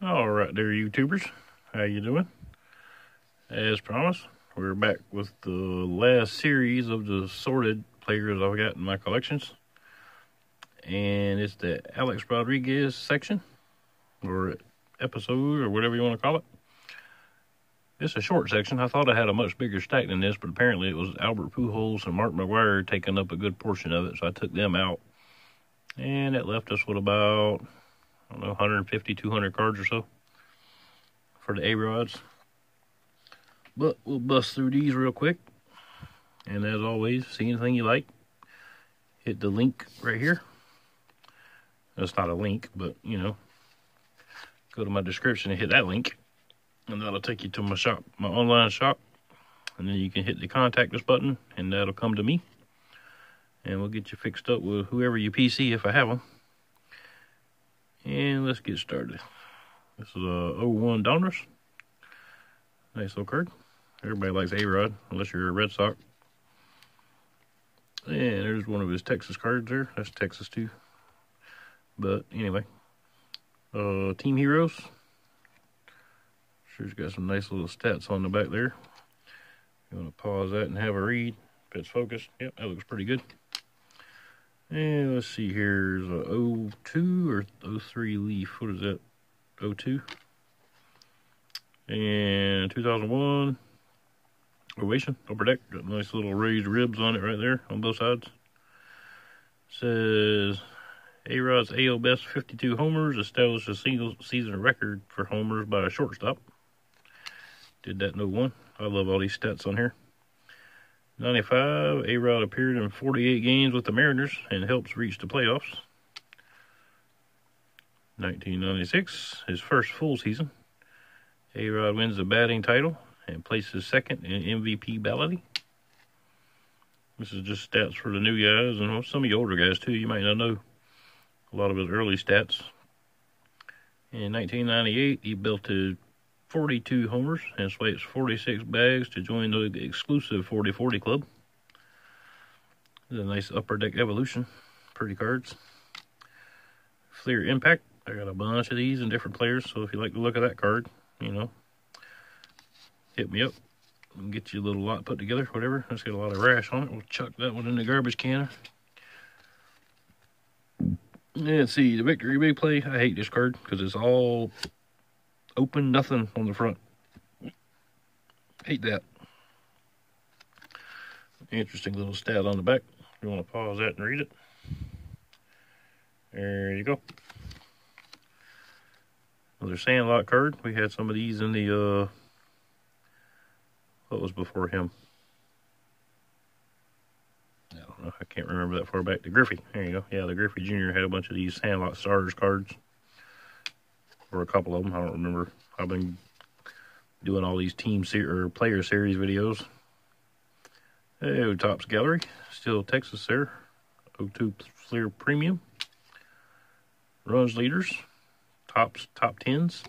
All right there, YouTubers. How you doing? As promised, we're back with the last series of the sorted players I've got in my collections. And it's the Alex Rodriguez section, or episode, or whatever you want to call it. It's a short section. I thought I had a much bigger stack than this, but apparently it was Albert Pujols and Mark McGwire taking up a good portion of it, so I took them out. And it left us with about I don't know, 150, 200 cards or so for the A-Rods. But we'll bust through these real quick. And as always, see anything you like, hit the link right here. That's not a link, but you know, go to my description and hit that link. And that'll take you to my shop, my online shop. And then you can hit the contact us button and that'll come to me. And we'll get you fixed up with whoever you PC if I have them. And let's get started. This is a 01 Donruss. Nice little card. Everybody likes A-Rod, unless you're a Red Sox. And there's one of his Texas cards there. That's Texas too. But anyway, uh, Team Heroes. Sure, has got some nice little stats on the back there. You want to pause that and have a read. If it's focused, yep, that looks pretty good. And let's see here, is a 02 or 03 Leaf. What is that? 02. And 2001 Ovation, upper deck. Got nice little raised ribs on it right there on both sides. Says A-Rod's AL best 52 homers established a single season record for homers by a shortstop. Did that no one. I love all these stats on here. 95, A-Rod appeared in 48 games with the Mariners and helps reach the playoffs. 1996, his first full season. A-Rod wins the batting title and places second in MVP balloting. This is just stats for the new guys and some of the older guys too. You might not know a lot of his early stats. In 1998, he built a 42 homers and swipes 46 bags to join the exclusive 40-40 club. This a nice upper deck evolution. Pretty cards. Fleer Impact. I got a bunch of these and different players, so if you like the look of that card, you know, hit me up and get you a little lot put together, whatever. Let's get a lot of rash on it. We'll chuck that one in the garbage can. Let's see, the Victory Big Play. I hate this card because it's all open, nothing on the front. Hate that. Interesting little stat on the back. You want to pause that and read it. There you go. Another Sandlot card. We had some of these in the, uh, what was before him? I don't know. I can't remember that far back. The Griffey. There you go. Yeah, the Griffey Jr. had a bunch of these Sandlot Stars cards or a couple of them. I don't remember. I've been doing all these team ser- or player series videos. Hey, Topps Gallery, still Texas there. 02 Fleer Premium. Runs leaders, tops top tens,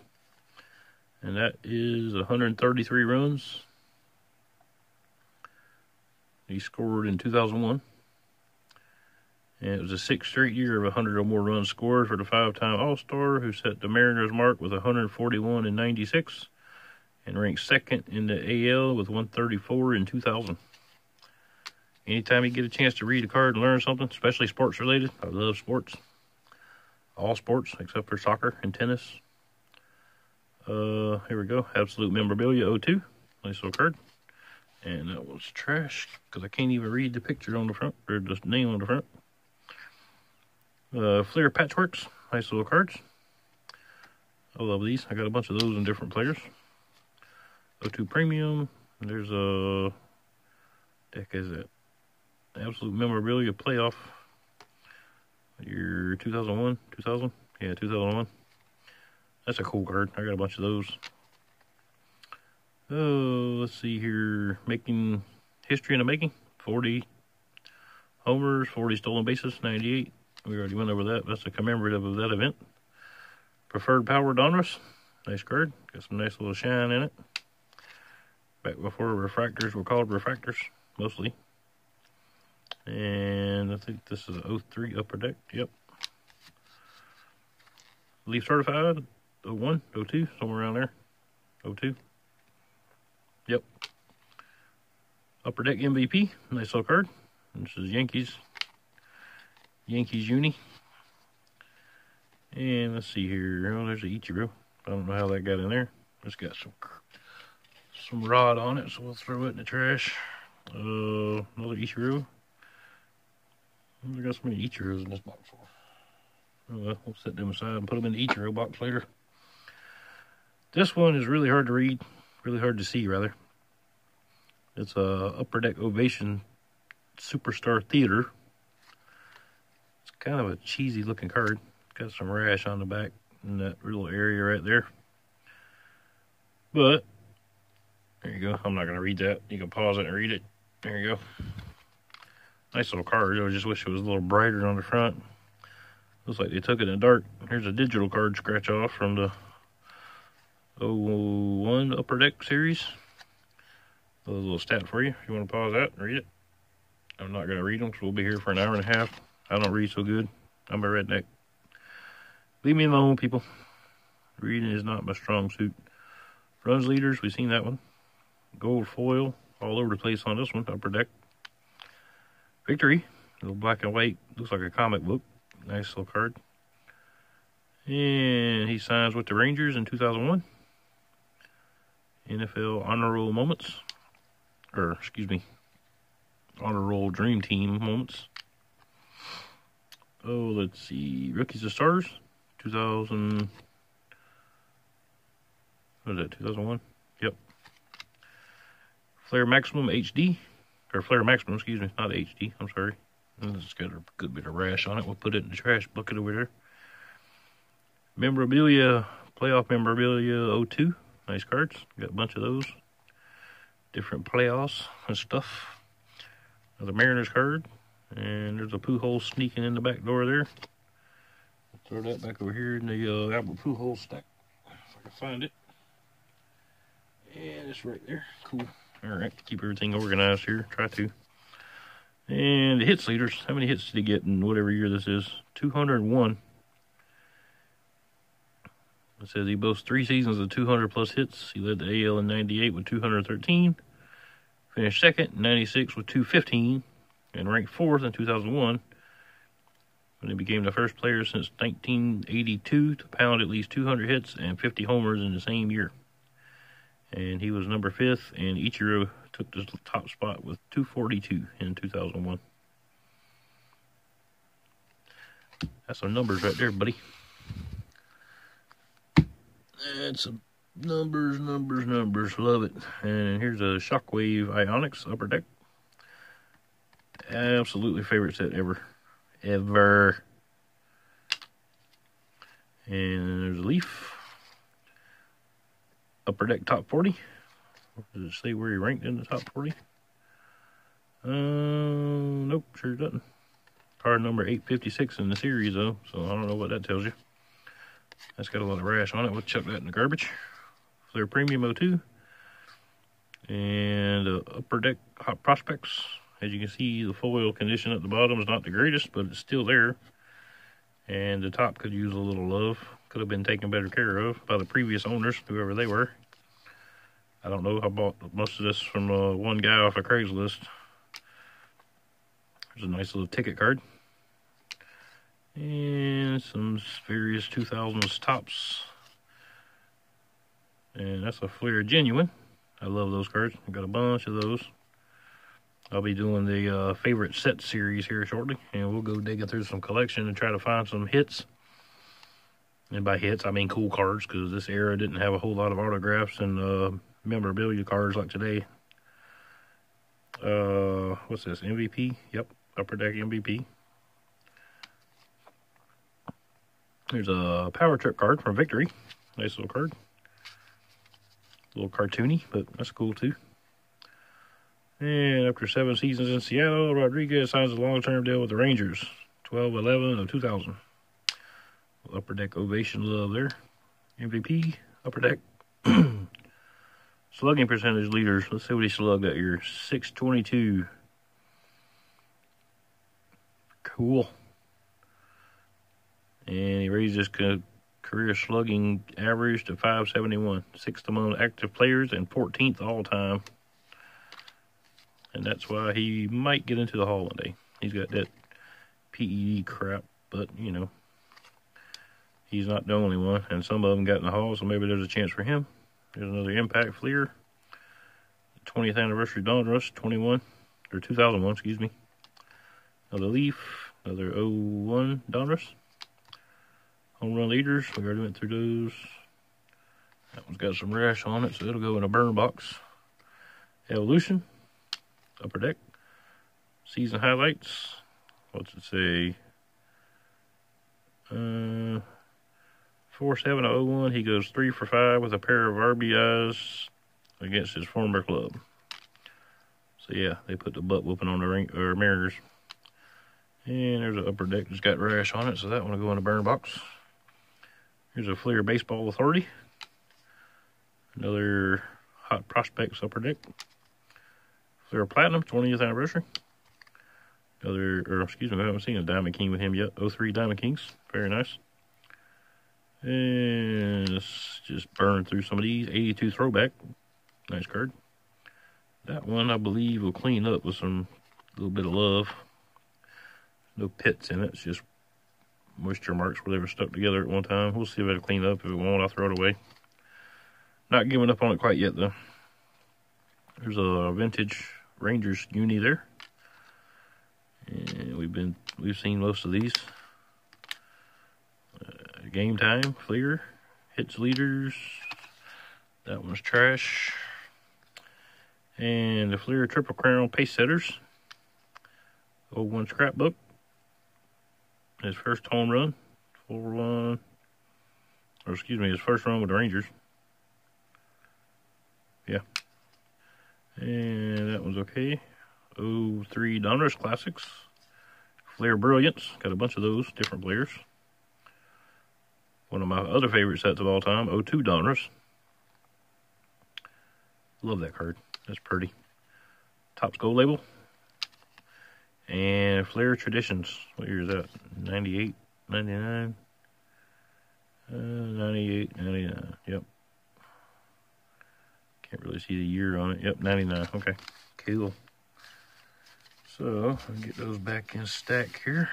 and that is 133 runs. He scored in 2001. And it was a sixth straight year of 100 or more runs scored for the five-time All-Star who set the Mariners mark with 141 and 96 and ranked second in the AL with 134 in 2000. Anytime you get a chance to read a card and learn something, especially sports related, I love sports. All sports except for soccer and tennis. Uh, here we go. Absolute memorabilia 02. Nice little card. And that was trash because I can't even read the picture on the front or the name on the front. Uh, Fleer Patchworks, nice little cards. I love these. I got a bunch of those in different players. 02 Premium. There's a deck is it? Absolute Memorabilia Playoff. Year 2001, 2000? Yeah, 2001. That's a cool card. I got a bunch of those. Oh, let's see here. Making history in the making. 40 homers, 40 stolen bases, 98. We already went over that. That's a commemorative of that event. Preferred Power Donruss. Nice card. Got some nice little shine in it. Back before refractors were called refractors, mostly. And I think this is a 03 upper deck. Yep. Leaf certified. 01, 02, somewhere around there. 02. Yep. Upper Deck MVP, nice little card. This is Yankees. Yankees Uni. And let's see here. Oh, there's a Ichiro. I don't know how that got in there. It's got some some rod on it, so we'll throw it in the trash. Uh, another Ichiro. I got so many Ichiros in this box well, we'll set them aside and put them in the Ichiro box later. This one is really hard to read, really hard to see, rather. It's a Upper Deck Ovation Superstar Theater. Kind of a cheesy looking card. Got some rash on the back in that little area right there. But, there you go. I'm not going to read that. You can pause it and read it. There you go. Nice little card. I just wish it was a little brighter on the front. Looks like they took it in the dark. Here's a digital card scratch off from the 01 Upper Deck series. A little stat for you. If you want to pause that and read it. I'm not going to read them because we'll be here for an hour and a half. I don't read so good. I'm a redneck. Leave me alone, people. Reading is not my strong suit. Runs leaders, we've seen that one. Gold foil, all over the place on this one, upper deck. Victory, little black and white, looks like a comic book. Nice little card. And he signs with the Rangers in 2001. NFL honor roll moments, or excuse me, honor roll dream team moments. Oh, let's see, rookies of stars, 2000. What is that? 2001. Yep. Flair Maximum HD, or Flair Maximum, excuse me, not HD. I'm sorry. It's got a good bit of rash on it. We'll put it in the trash bucket over there. Memorabilia, playoff memorabilia 02. Nice cards. Got a bunch of those. Different playoffs and stuff. Another Mariners card. And there's a Pujols sneaking in the back door there. Throw that back over here in the uh, Albert Pujols stack. If I can find it. And it's right there. Cool. All right. Keep everything organized here. Try to. And the hits leaders. How many hits did he get in whatever year this is? 201. It says he boasts three seasons of 200 plus hits. He led the AL in 98 with 213. Finished second in 96 with 215. And ranked fourth in 2001 when he became the first player since 1982 to pound at least 200 hits and 50 homers in the same year. And he was number fifth, and Ichiro took the top spot with 242 in 2001. That's some numbers right there, buddy. That's some numbers, numbers, numbers. Love it. And here's a Shockwave Ionix upper deck. Absolutely favorite set ever. Ever. And there's a leaf. Upper deck top 40. Does it say where he ranked in the top 40? Uh, nope, sure doesn't. Card number 856 in the series, though, so I don't know what that tells you. That's got a lot of rash on it. We'll chuck that in the garbage. Flair Premium 02. And uh, Upper Deck Hot Prospects. As you can see, the foil condition at the bottom is not the greatest, but it's still there. And the top could use a little love. Could have been taken better care of by the previous owners, whoever they were. I don't know. I bought most of this from uh, one guy off of Craigslist. There's a nice little ticket card. And some various 2000s tops. And that's a Flair Genuine. I love those cards. I've got a bunch of those. I'll be doing the uh, favorite set series here shortly. And we'll go digging through some collection and try to find some hits. And by hits, I mean cool cards because this era didn't have a whole lot of autographs and uh, memorabilia cards like today. Uh, what's this? MVP? Yep, Upper Deck MVP. There's a Power Trip card from Victory. Nice little card. A little cartoony, but that's cool too. And after seven seasons in Seattle, Rodriguez signs a long-term deal with the Rangers. 12-11 of 2000. Upper Deck Ovation love there. MVP, Upper Deck. Slugging percentage leaders. Let's see what he slugged that year. 622. Cool. And he raised his Career slugging average to 571. Sixth among active players and 14th all time. And that's why he might get into the Hall one day. He's got that PED crap, but you know, he's not the only one. And some of them got in the Hall, so maybe there's a chance for him. There's another Impact Fleer. 20th anniversary Donruss, 21, or 2001, excuse me. Another Leaf, another 01 Donruss. Home run leaders, we already went through those. That one's got some rash on it, so it'll go in a burn box. Evolution, upper deck. Season highlights. What's it say? Uh, 4701. He goes three for five with a pair of RBIs against his former club. So yeah, they put the butt whooping on the ring, or Mariners. And there's an upper deck that's got rash on it, so that one will go in the burn box. Here's a Fleer Baseball Authority. Another Hot Prospects upper deck. Fleer Platinum, 20th anniversary. Another, or excuse me, I haven't seen a Diamond King with him yet. 03 Diamond Kings. Very nice. And let's just burn through some of these. 82 throwback. Nice card. That one, I believe, will clean up with some little bit of love. No pits in it. It's just moisture marks where they were stuck together at one time. We'll see if it'll clean up. If it won't, I'll throw it away. Not giving up on it quite yet, though. There's a vintage Rangers uni there. And we've been we've seen most of these. Uh, game time, Fleer, hits leaders. That one's trash. And the Fleer Triple Crown Pace Setters. Old 01 scrapbook. His first home run. 4 1. Or excuse me, his first run with the Rangers. Yeah. And that one's okay. 03 Donruss Classics. Fleer Brilliance. Got a bunch of those, different players. One of my other favorite sets of all time, 02 Donruss. Love that card. That's pretty. Topps Gold label. And Fleer Traditions. What year is that? 98, 99? Uh, 98, 99. Yep. Can't really see the year on it. Yep, 99. Okay. Cool. So, I'll get those back in stack here.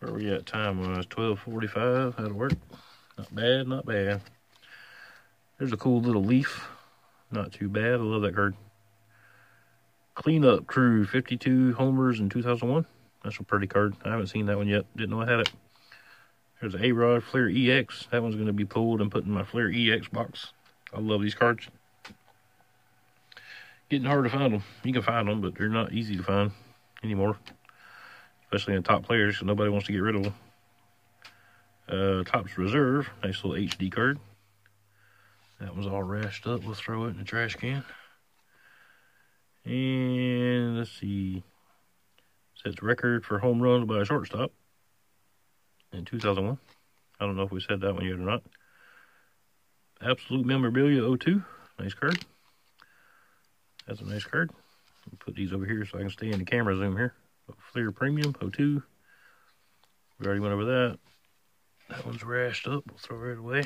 Where we at time was 1245. That'll work. Not bad, not bad. There's a cool little leaf. Not too bad. I love that card. Cleanup Crew, 52 homers in 2001. That's a pretty card. I haven't seen that one yet. Didn't know I had it. There's an A-Rod Fleer EX. That one's going to be pulled and put in my Fleer EX box. I love these cards. Getting hard to find them. You can find them, but they're not easy to find anymore. Especially in top players, nobody wants to get rid of them. Uh, Reserve. Nice little HD card. That was all rashed up. We'll throw it in the trash can. And let's see. Sets record for home runs by a shortstop in 2001. I don't know if we said that one yet or not. Absolute Memorabilia 02. Nice card. That's a nice card. Put these over here so I can stay in the camera zoom here. Fleer Premium 02. We already went over that. That one's rashed up. We'll throw it away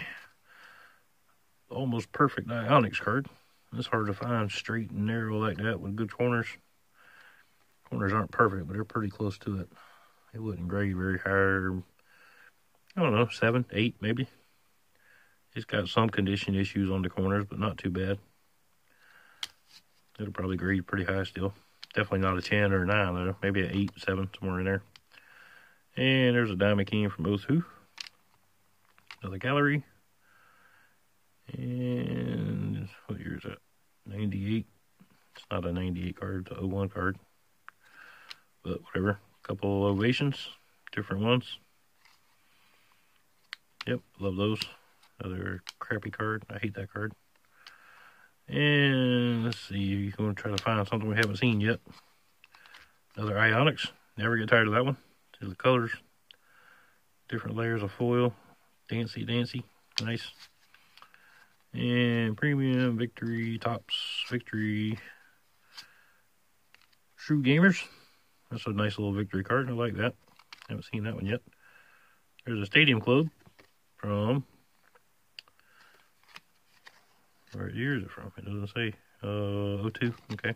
almost perfect Ionix card. It's hard to find straight and narrow like that with good corners. Corners aren't perfect, but they're pretty close to it. It wouldn't grade very high. I don't know, seven, eight, maybe. It's got some condition issues on the corners, but not too bad. It'll probably grade pretty high still. Definitely not a 10 or a 9, though. Maybe an 8, 7, somewhere in there. And there's a Diamond King from Oath Another gallery. And what year is that? 98. It's not a 98 card, it's a 01 card. But whatever. A couple of ovations, different ones. Yep, love those. Another crappy card. I hate that card. And let's see, going to try to find something we haven't seen yet. Another Ionix. Never get tired of that one. See the colors. Different layers of foil. Dancy, dancy. Nice. And premium victory tops, victory true gamers. That's a nice little victory card. I like that. Haven't seen that one yet. There's a stadium club from. Where year is it from? It doesn't say. Uh, 02. Okay.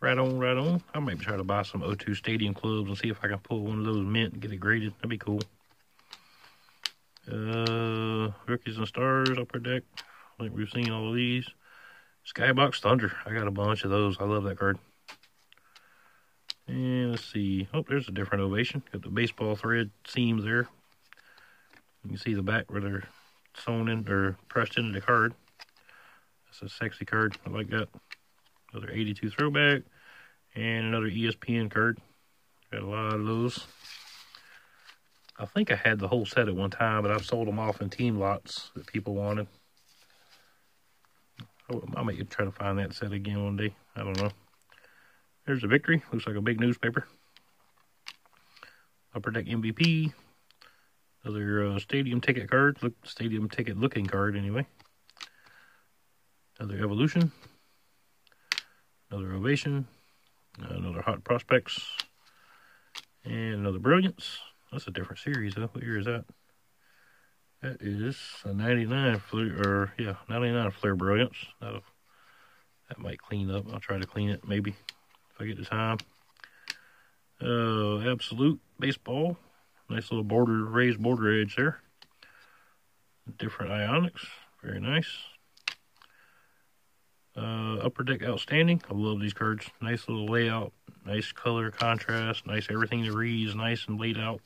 Right on, right on. I might try to buy some O2 Stadium clubs and see if I can pull one of those mint and get it graded. That'd be cool. Uh, Rookies and Stars, Upper Deck. I think we've seen all of these. Skybox Thunder. I got a bunch of those. I love that card. And let's see. Oh, there's a different ovation. Got the baseball thread seams there. You can see the back where they're sewn in or pressed into the card. That's a sexy card. I like that. Another 82 throwback. And another ESPN card. Got a lot of those. I think I had the whole set at one time, but I've sold them off in team lots that people wanted. I might try to find that set again one day. I don't know. There's a victory. Looks like a big newspaper. Upper Deck MVP. Another uh, stadium ticket card. Look, stadium ticket looking card anyway. Another evolution. Another ovation. Another hot prospects. And another brilliance. That's a different series, though. What year is that? That is a 99 Fleer, or yeah, 99 Fleer Brilliance. That'll, that might clean up. I'll try to clean it maybe if I get the time. Uh, Absolute Baseball. Nice little border, raised border edge there. Different Ionix. Very nice. Uh, upper Deck Outstanding. I love these cards. Nice little layout. Nice color contrast. Nice everything that reads. Nice and laid out.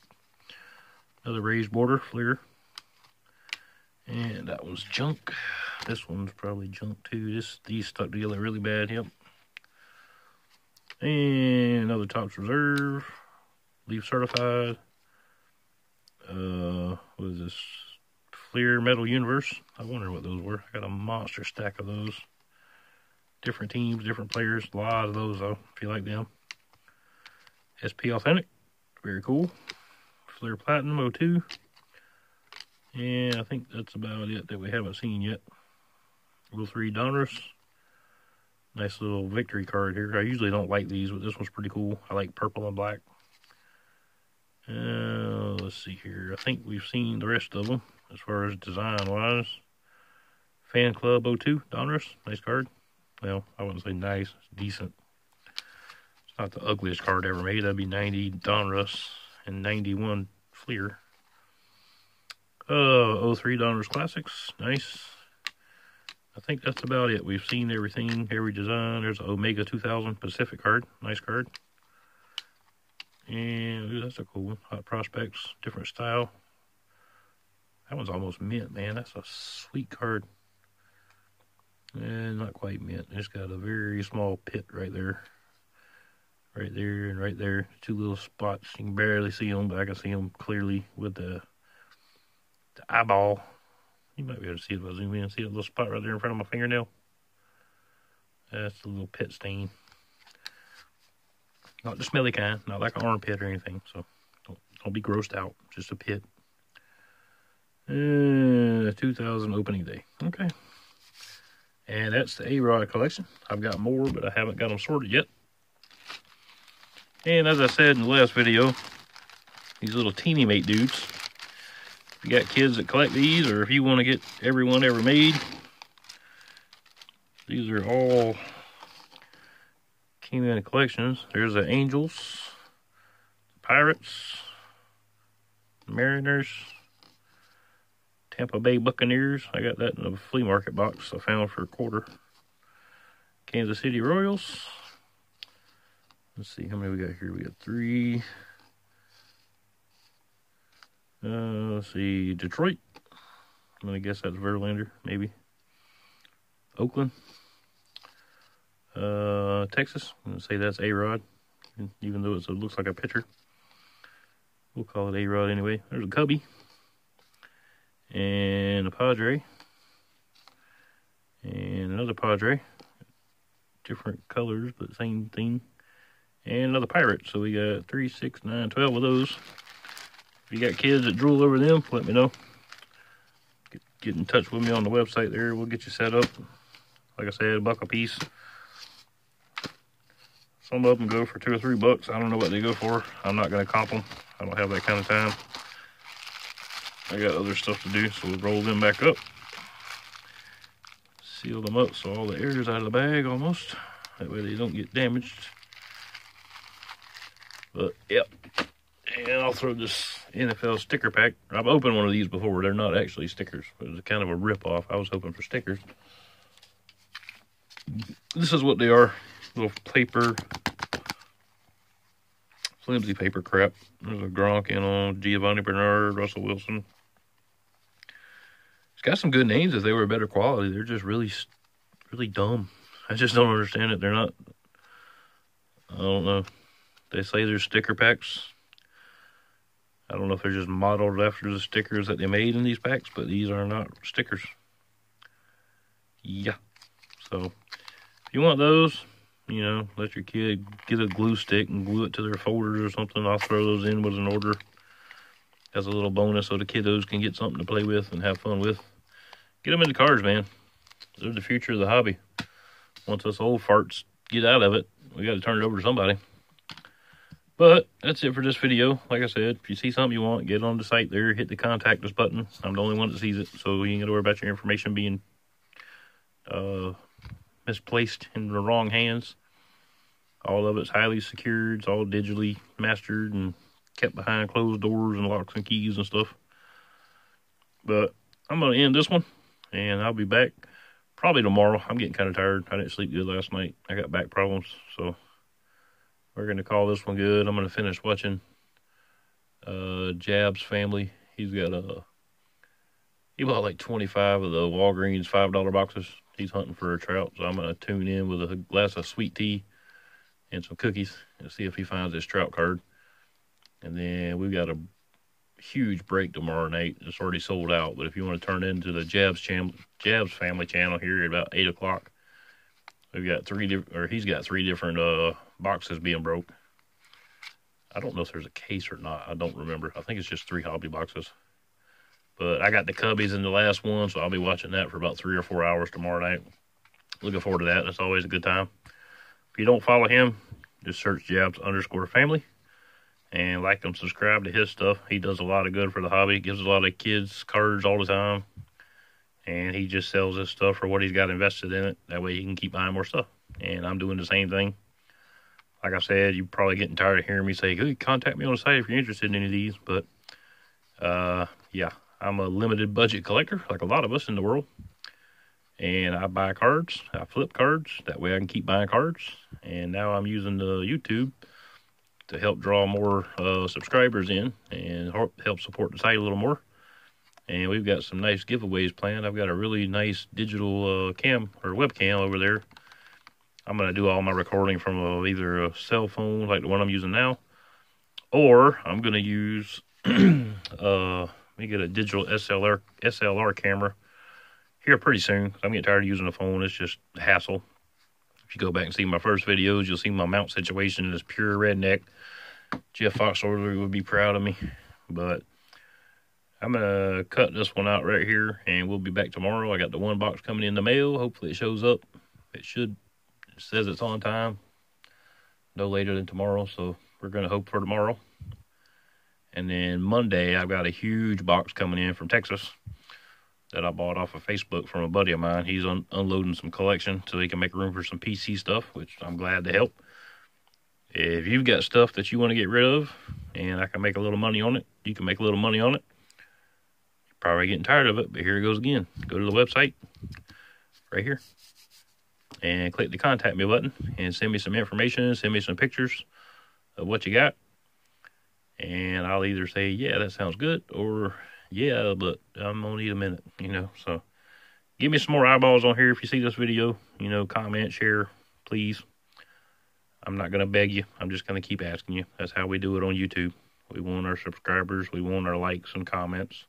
Another raised border Fleer. And that one's junk. This one's probably junk too. This these stuck together really bad. Yep. And another Topps Reserve. Leaf certified. Uh, what is this? Fleer Metal Universe. I wonder what those were. I got a monster stack of those. Different teams, different players. A lot of those though, if you like them. SP Authentic. Very cool. Fleer Platinum 02. And I think that's about it that we haven't seen yet. Rule 3 Donruss. Nice little victory card here. I usually don't like these, but this one's pretty cool. I like purple and black. Uh, let's see here. I think we've seen the rest of them as far as design-wise. Fan Club 02 Donruss. Nice card. Well, I wouldn't say nice. It's decent. It's not the ugliest card ever made. That'd be 90 Donruss and 91 Fleer. Uh, 03 Donruss Classics. Nice. I think that's about it. We've seen everything, every design. There's Omega 2000 Pacific card. Nice card. And ooh, that's a cool one. Hot Prospects, different style. That one's almost mint, man. That's a sweet card. And not quite mint. It's got a very small pit right there. Right there and right there. Two little spots. You can barely see them, but I can see them clearly with the the eyeball. You might be able to see it if I zoom in. See that little spot right there in front of my fingernail? That's a little pit stain. Not the smelly kind, not like an armpit or anything. So don't, don't be grossed out. Just a pit. Uh, 2000 opening day. Okay. And that's the A-Rod collection. I've got more, but I haven't got them sorted yet. And as I said in the last video, these little teeny mate dudes if you got kids that collect these, or if you want to get everyone ever made, these are all came in collections. There's the Angels, the Pirates, Mariners, Tampa Bay Buccaneers. I got that in a flea market box I found for a quarter. Kansas City Royals. Let's see how many we got here. We got three. Uh, let's see, Detroit. I'm gonna guess that's Verlander, maybe. Oakland. Uh, Texas. I'm gonna say that's A Rod, even though it looks like a pitcher. We'll call it A Rod anyway. There's a Cubby. And a Padre. And another Padre. Different colors, but same thing. And another Pirate. So we got three, six, nine, twelve of those. If you got kids that drool over them, let me know. Get, get in touch with me on the website there. We'll get you set up. Like I said, a buck a piece. Some of them go for two or three bucks. I don't know what they go for. I'm not going to comp them. I don't have that kind of time. I got other stuff to do, so we'll roll them back up. Seal them up so all the air is out of the bag almost. That way they don't get damaged. But, yep. And I'll throw this NFL sticker pack. I've opened one of these before. They're not actually stickers. It was kind of a rip-off. I was hoping for stickers. This is what they are. Little paper flimsy paper crap. There's a Gronk in on Giovani Bernard, Russell Wilson. Got some good names if they were better quality. They're just really, really dumb. I just don't understand it. They're not. I don't know. They say they're sticker packs. I don't know if they're just modeled after the stickers that they made in these packs, but these are not stickers. Yeah. So, if you want those, you know, let your kid get a glue stick and glue it to their folders or something. I'll throw those in with an order as a little bonus so the kiddos can get something to play with and have fun with. Get them into cars, man. They're the future of the hobby. Once us old farts get out of it, we got to turn it over to somebody. But that's it for this video. Like I said, if you see something you want, get on the site there, hit the contact us button. I'm the only one that sees it, so you ain't got to worry about your information being uh, misplaced in the wrong hands. All of it's highly secured. It's all digitally mastered and kept behind closed doors and locks and keys and stuff. But I'm going to end this one, and I'll be back probably tomorrow. I'm getting kind of tired. I didn't sleep good last night. I got back problems, so we're going to call this one good. I'm going to finish watching uh, Jab's family. He's got a he bought like 25 of the Walgreens $5 boxes he's hunting for a trout. So I'm going to tune in with a glass of sweet tea and some cookies and see if he finds this trout card. And then we've got a huge break tomorrow night. It's already sold out. But if you want to turn into the Jabs channel, Jabs family channel here at about eight o'clock, we've got three different, or he's got three different uh, boxes being broke. I don't know if there's a case or not. I don't remember. I think it's just three hobby boxes. But I got the Cubbies in the last one, so I'll be watching that for about three or four hours tomorrow night. Looking forward to that. That's always a good time. If you don't follow him, just search Jabs underscore family and like and subscribe to his stuff. He does a lot of good for the hobby. Gives a lot of kids cards all the time. And he just sells his stuff for what he's got invested in it. That way he can keep buying more stuff. And I'm doing the same thing. Like I said, you're probably getting tired of hearing me say, hey, contact me on the site if you're interested in any of these. But, uh, yeah, I'm a limited budget collector, like a lot of us in the world. And I buy cards, I flip cards. That way I can keep buying cards. And now I'm using the YouTube to help draw more uh, subscribers in and help support the site a little more. And we've got some nice giveaways planned. I've got a really nice digital uh, cam or webcam over there. I'm going to do all my recording from a, either a cell phone like the one I'm using now, or I'm going to use uh, let me get a digital SLR SLR camera here pretty soon. I'm getting tired of using the phone. It's just a hassle. If you go back and see my first videos, you'll see my mount situation is pure redneck. Jeff Foxworthy would be proud of me. But I'm going to cut this one out right here, and we'll be back tomorrow. I got the one box coming in the mail. Hopefully it shows up. It should. It says it's on time. No later than tomorrow, so we're going to hope for tomorrow. And then Monday, I've got a huge box coming in from Texas that I bought off of Facebook from a buddy of mine. He's un- unloading some collection so he can make room for some PC stuff, which I'm glad to help. If you've got stuff that you want to get rid of and I can make a little money on it, you can make a little money on it. You're probably getting tired of it, but here it goes again. Go to the website right here and click the contact me button and send me some information, send me some pictures of what you got and I'll either say, yeah, that sounds good, or yeah, but I'm gonna need a minute, you know. So give me some more eyeballs on here if you see this video. You know, comment, share, please. I'm not gonna beg you. I'm just gonna keep asking you. That's how we do it on YouTube. We want our subscribers. We want our likes and comments.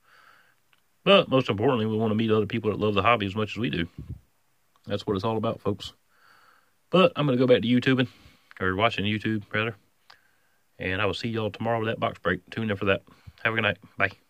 But most importantly, we want to meet other people that love the hobby as much as we do. That's what it's all about, folks. But I'm to go back to YouTubing, or watching YouTube, rather. And I will see y'all tomorrow with that box break. Tune in for that. Have a good night. Bye.